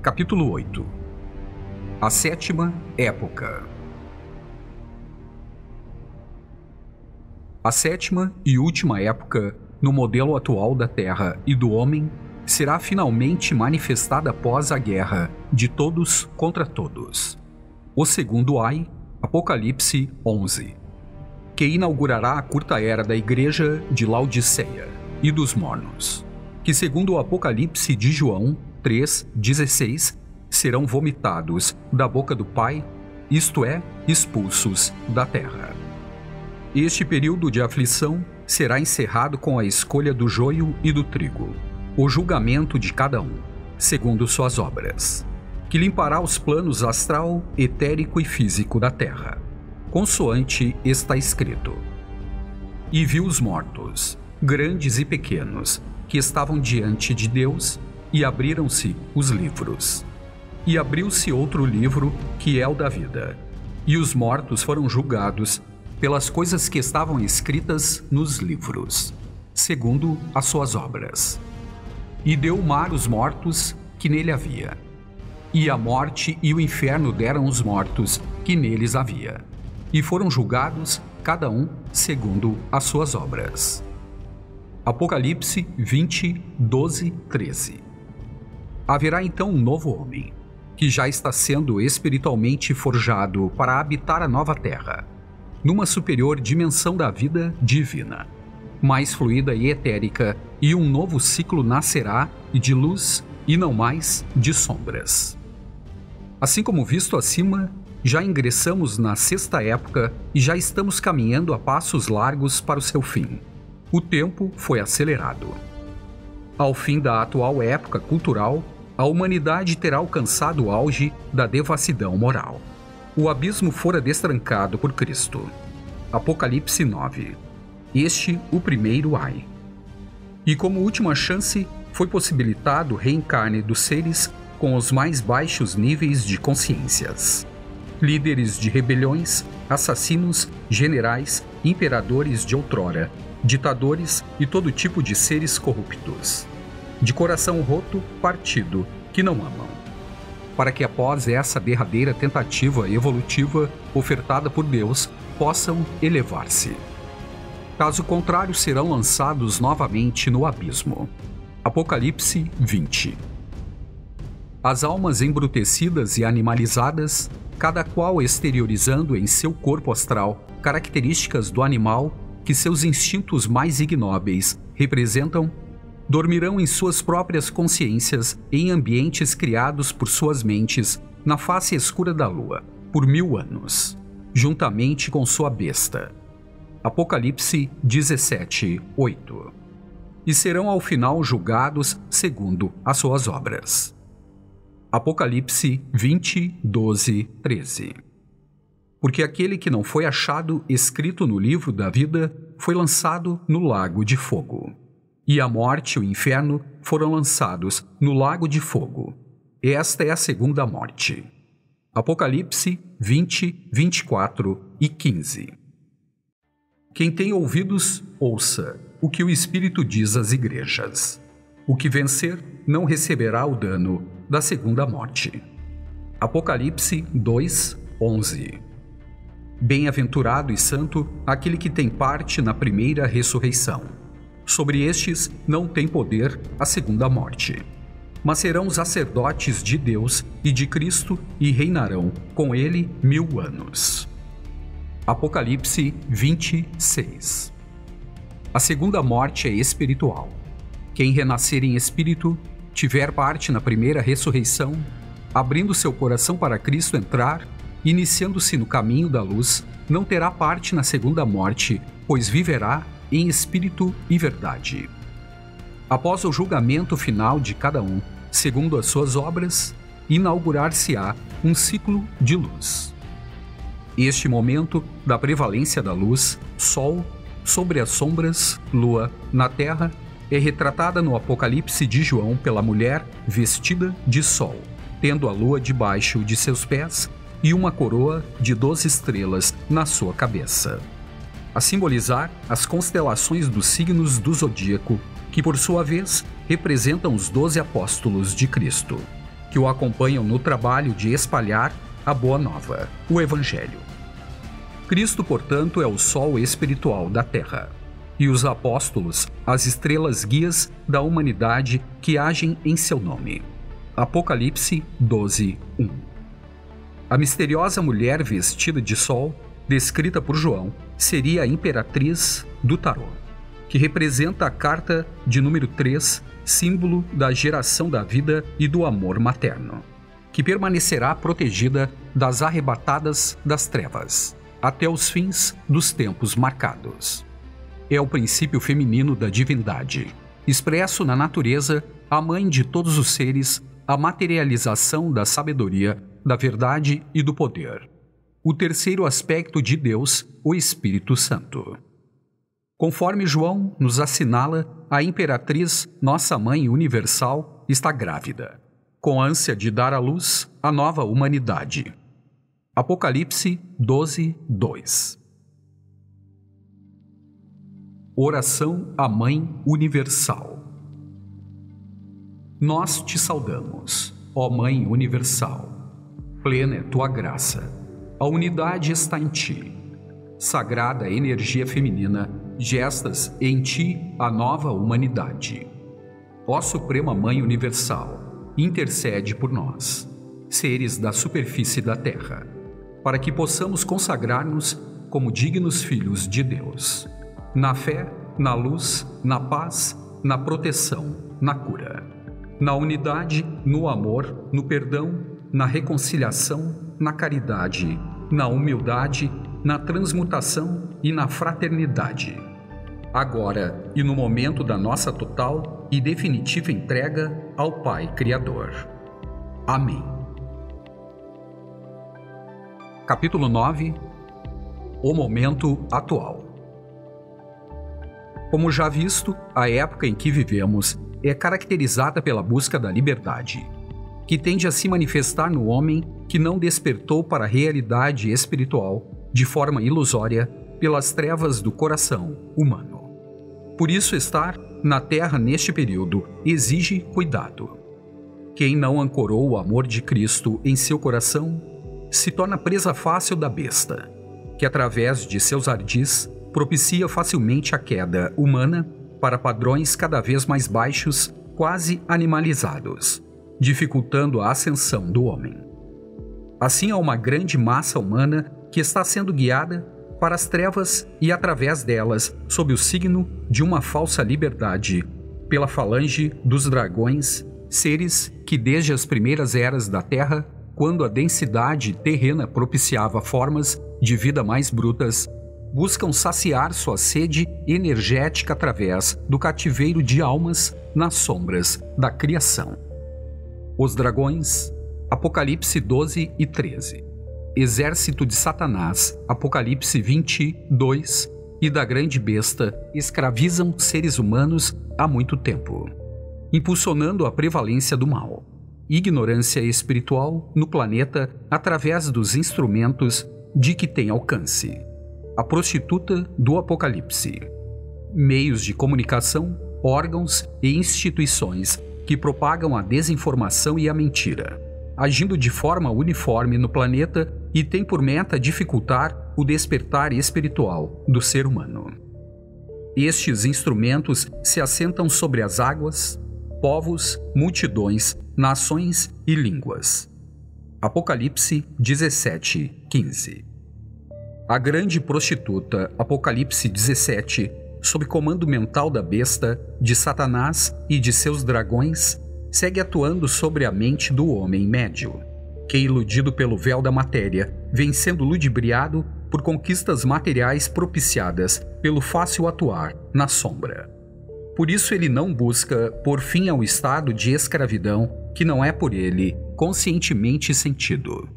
Capítulo 8 A Sétima Época A sétima e última época, no modelo atual da Terra e do homem, será finalmente manifestada após a guerra de todos contra todos. O segundo ai, Apocalipse 11, que inaugurará a curta era da Igreja de Laodiceia e dos mornos, que segundo o Apocalipse de João 3:16 serão vomitados da boca do Pai, isto é, expulsos da terra. Este período de aflição será encerrado com a escolha do joio e do trigo, o julgamento de cada um, segundo suas obras, que limpará os planos astral, etérico e físico da terra, consoante está escrito. E viu os mortos, grandes e pequenos, que estavam diante de Deus, e abriram-se os livros. E abriu-se outro livro, que é o da vida. E os mortos foram julgados pelas coisas que estavam escritas nos livros, segundo as suas obras. E deu o mar os mortos que nele havia. E a morte e o inferno deram os mortos que neles havia. E foram julgados, cada um segundo as suas obras. Apocalipse 20, 12, 13. Haverá então um novo homem, que já está sendo espiritualmente forjado para habitar a nova terra, numa superior dimensão da vida divina, mais fluida e etérica, e um novo ciclo nascerá de luz e não mais de sombras. Assim como visto acima, já ingressamos na sexta época e já estamos caminhando a passos largos para o seu fim. O tempo foi acelerado. Ao fim da atual época cultural, a humanidade terá alcançado o auge da devassidão moral. O abismo fora destrancado por Cristo. Apocalipse 9. Este o primeiro ai. E como última chance, foi possibilitado o reencarne dos seres com os mais baixos níveis de consciências. Líderes de rebeliões, assassinos, generais, imperadores de outrora, ditadores e todo tipo de seres corruptos de coração roto, partido, que não amam. Para que após essa derradeira tentativa evolutiva ofertada por Deus, possam elevar-se. Caso contrário, serão lançados novamente no abismo. Apocalipse 20 As almas embrutecidas e animalizadas, cada qual exteriorizando em seu corpo astral características do animal que seus instintos mais ignóbeis representam dormirão em suas próprias consciências em ambientes criados por suas mentes na face escura da lua, por mil anos, juntamente com sua besta. Apocalipse 17, 8. E serão ao final julgados segundo as suas obras. Apocalipse 20, 12, 13. Porque aquele que não foi achado escrito no livro da vida foi lançado no lago de fogo e a morte e o inferno foram lançados no lago de fogo. Esta é a segunda morte. Apocalipse 20, 24 e 15. Quem tem ouvidos, ouça o que o Espírito diz às igrejas. O que vencer não receberá o dano da segunda morte. Apocalipse 2, 11. Bem-aventurado e santo aquele que tem parte na primeira ressurreição. Sobre estes não tem poder a segunda morte. Mas serão sacerdotes de Deus e de Cristo e reinarão com ele mil anos. Apocalipse 26 A segunda morte é espiritual. Quem renascer em espírito, tiver parte na primeira ressurreição, abrindo seu coração para Cristo entrar, iniciando-se no caminho da luz, não terá parte na segunda morte, pois viverá em espírito e verdade. Após o julgamento final de cada um, segundo as suas obras, inaugurar-se-á um ciclo de luz. Este momento da prevalência da luz, Sol, sobre as sombras, Lua, na Terra, é retratada no Apocalipse de João pela mulher vestida de sol, tendo a lua debaixo de seus pés e uma coroa de doze estrelas na sua cabeça a simbolizar as constelações dos signos do zodíaco, que por sua vez representam os doze apóstolos de Cristo. que o acompanham no trabalho de espalhar a boa nova, o Evangelho. Cristo, portanto, é o sol espiritual da terra, e os apóstolos, as estrelas guias da humanidade que agem em seu nome. Apocalipse 12, 1. A misteriosa mulher vestida de sol, descrita por João, seria a imperatriz do tarô, que representa a carta de número 3, símbolo da geração da vida e do amor materno, que permanecerá protegida das arrebatadas das trevas, até os fins dos tempos marcados. É o princípio feminino da divindade, expresso na natureza, a mãe de todos os seres a materialização da sabedoria, da verdade e do poder. O terceiro aspecto de Deus, o Espírito Santo. Conforme João nos assinala, a imperatriz, nossa mãe universal, está grávida, com ânsia de dar à luz a nova humanidade. Apocalipse 12, 2 Oração à Mãe Universal nós te saudamos, ó Mãe Universal. Plena é tua graça. A unidade está em ti. Sagrada energia feminina, gestas em ti a nova humanidade. Ó Suprema Mãe Universal, intercede por nós, seres da superfície da Terra, para que possamos consagrar-nos como dignos filhos de Deus, na fé, na luz, na paz, na proteção, na cura na unidade, no amor, no perdão, na reconciliação, na caridade, na humildade, na transmutação e na fraternidade. Agora e no momento da nossa total e definitiva entrega ao Pai Criador. Amém. Capítulo 9 O momento atual. Como já visto, a época em que vivemos é caracterizada pela busca da liberdade, que tende a se manifestar no homem que não despertou para a realidade espiritual de forma ilusória pelas trevas do coração humano. Por isso, estar na Terra neste período exige cuidado. Quem não ancorou o amor de Cristo em seu coração se torna presa fácil da besta, que através de seus ardis propicia facilmente a queda humana para padrões cada vez mais baixos, quase animalizados, dificultando a ascensão do homem. Assim há uma grande massa humana que está sendo guiada para as trevas e através delas sob o signo de uma falsa liberdade, pela falange dos dragões, seres que desde as primeiras eras da Terra, quando a densidade terrena propiciava formas de vida mais brutas, buscam saciar sua sede energética através do cativeiro de almas nas sombras da criação. Os dragões, Apocalipse 12 e 13. Exército de Satanás, Apocalipse 22 e da grande besta escravizam seres humanos há muito tempo, impulsionando a prevalência do mal. Ignorância espiritual no planeta através dos instrumentos de que tem alcance a prostituta do Apocalipse. Meios de comunicação, órgãos e instituições que propagam a desinformação e a mentira, agindo de forma uniforme no planeta e tem por meta dificultar o despertar espiritual do ser humano. Estes instrumentos se assentam sobre as águas, povos, multidões, nações e línguas. Apocalipse 17, 15 a grande prostituta, Apocalipse 17, sob comando mental da besta, de Satanás e de seus dragões, segue atuando sobre a mente do homem médio, que, iludido pelo véu da matéria, vem sendo ludibriado por conquistas materiais propiciadas pelo fácil atuar na sombra. Por isso ele não busca por fim ao estado de escravidão que não é por ele conscientemente sentido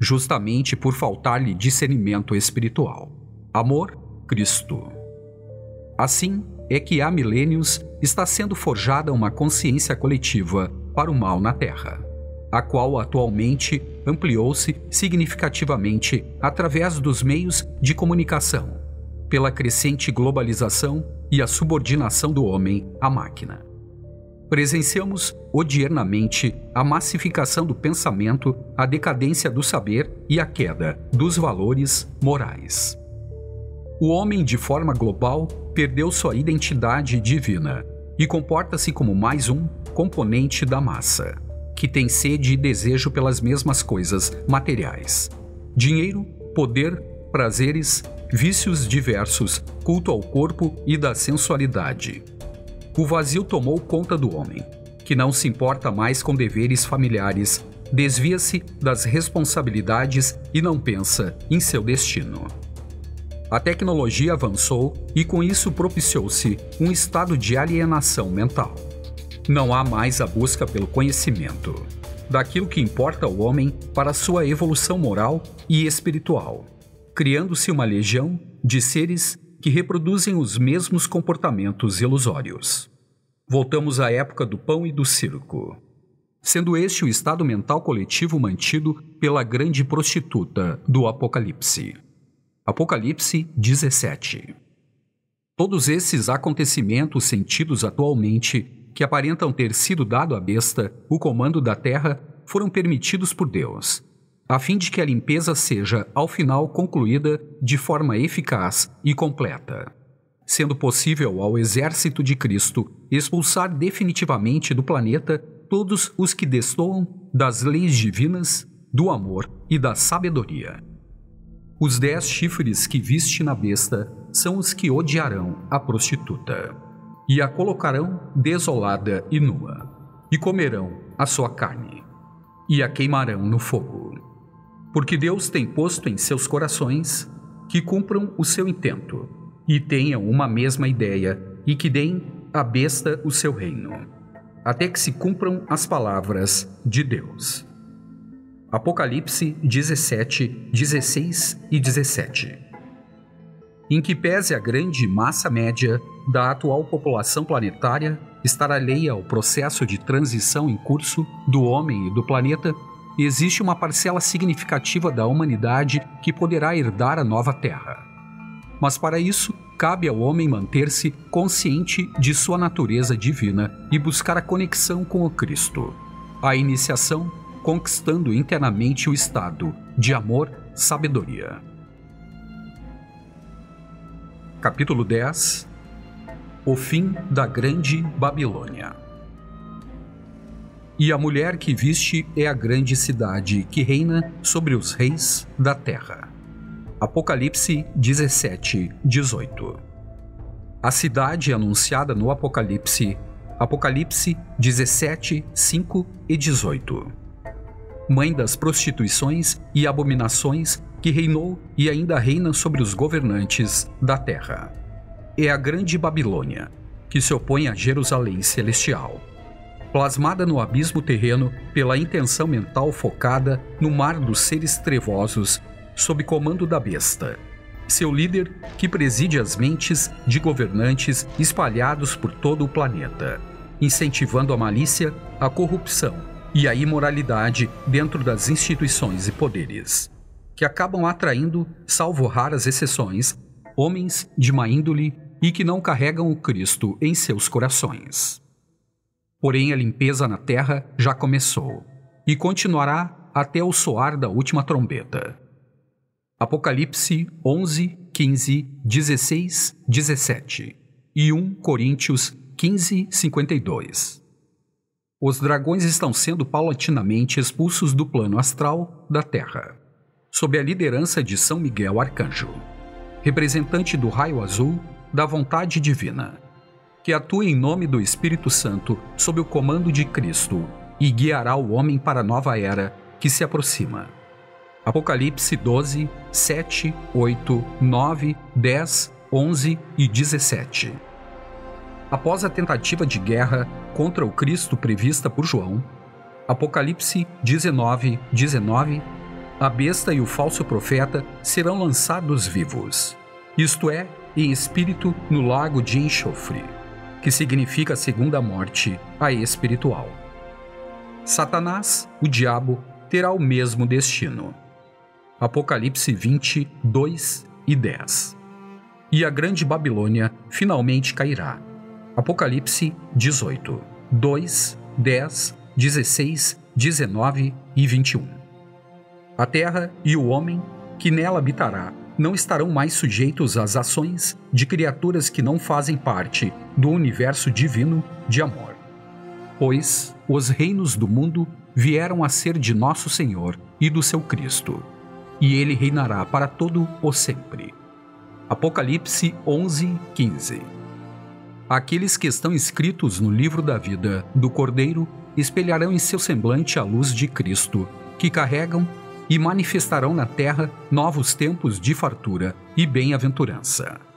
justamente por faltar-lhe discernimento espiritual. Amor, Cristo. Assim é que há milênios está sendo forjada uma consciência coletiva para o mal na Terra, a qual atualmente ampliou-se significativamente através dos meios de comunicação, pela crescente globalização e a subordinação do homem à máquina. presenciamos odiernamente a massificação do pensamento, a decadência do saber e a queda dos valores morais. O homem, de forma global, perdeu sua identidade divina e comporta-se como mais um componente da massa, que tem sede e desejo pelas mesmas coisas materiais: dinheiro, poder, prazeres, vícios diversos, culto ao corpo e da sensualidade o vazio tomou conta do homem, que não se importa mais com deveres familiares, desvia-se das responsabilidades e não pensa em seu destino. A tecnologia avançou e com isso propiciou-se um estado de alienação mental. Não há mais a busca pelo conhecimento, daquilo que importa ao homem para sua evolução moral e espiritual, criando-se uma legião de seres que reproduzem os mesmos comportamentos ilusórios. Voltamos à época do pão e do circo, sendo este o estado mental coletivo mantido pela grande prostituta do Apocalipse. Apocalipse 17. Todos esses acontecimentos sentidos atualmente, que aparentam ter sido dado à besta o comando da terra, foram permitidos por Deus a fim de que a limpeza seja, ao final, concluída de forma eficaz e completa, sendo possível ao exército de Cristo expulsar definitivamente do planeta todos os que destoam das leis divinas, do amor e da sabedoria. Os dez chifres que viste na besta são os que odiarão a prostituta, e a colocarão desolada e nua, e comerão a sua carne, e a queimarão no fogo porque Deus tem posto em seus corações que cumpram o seu intento e tenham uma mesma ideia e que deem à besta o seu reino, até que se cumpram as palavras de Deus. Apocalipse 17, 16 e 17. Em que pese a grande massa média da atual população planetária estar alheia ao processo de transição em curso do homem e do planeta, existe uma parcela significativa da humanidade que poderá herdar a nova Terra. Mas para isso, cabe ao homem manter-se consciente de sua natureza divina e buscar a conexão com o Cristo. A iniciação, conquistando internamente o estado de amor, sabedoria. Capítulo 10 O fim da Grande Babilônia e a mulher que viste é a grande cidade que reina sobre os reis da terra. Apocalipse 17, 18. A cidade anunciada no Apocalipse, Apocalipse 17, 5 e 18. Mãe das prostituições e abominações que reinou e ainda reina sobre os governantes da terra. É a grande Babilônia, que se opõe a Jerusalém celestial plasmada no abismo terreno pela intenção mental focada no mar dos seres trevosos, sob comando da besta. Seu líder, que preside as mentes de governantes espalhados por todo o planeta, incentivando a malícia, a corrupção e a imoralidade dentro das instituições e poderes, que acabam atraindo, salvo raras exceções, homens de má índole e que não carregam o Cristo em seus corações. Porém, a limpeza na terra já começou e continuará até o soar da última trombeta. Apocalipse 11, 15, 16, 17 e 1 Coríntios 15, 52. Os dragões estão sendo paulatinamente expulsos do plano astral da Terra, sob a liderança de São Miguel Arcanjo, representante do raio azul da vontade divina que atua em nome do Espírito Santo sob o comando de Cristo e guiará o homem para a nova era que se aproxima. Apocalipse 12, 7, 8, 9, 10, 11 e 17. Após a tentativa de guerra contra o Cristo prevista por João, Apocalipse 19, 19, a besta e o falso profeta serão lançados vivos, isto é, em espírito no lago de enxofre que significa a segunda morte, a espiritual. Satanás, o diabo, terá o mesmo destino. Apocalipse 20, 2 e 10. E a grande Babilônia finalmente cairá. Apocalipse 18. 2, 10, 16, 19 e 21. A terra e o homem que nela habitará não estarão mais sujeitos às ações de criaturas que não fazem parte do universo divino de amor. Pois os reinos do mundo vieram a ser de nosso Senhor e do seu Cristo, e ele reinará para todo o sempre. Apocalipse 11, 15 Aqueles que estão escritos no livro da vida do Cordeiro espelharão em seu semblante a luz de Cristo, que carregam e manifestarão na terra novos tempos de fartura e bem-aventurança.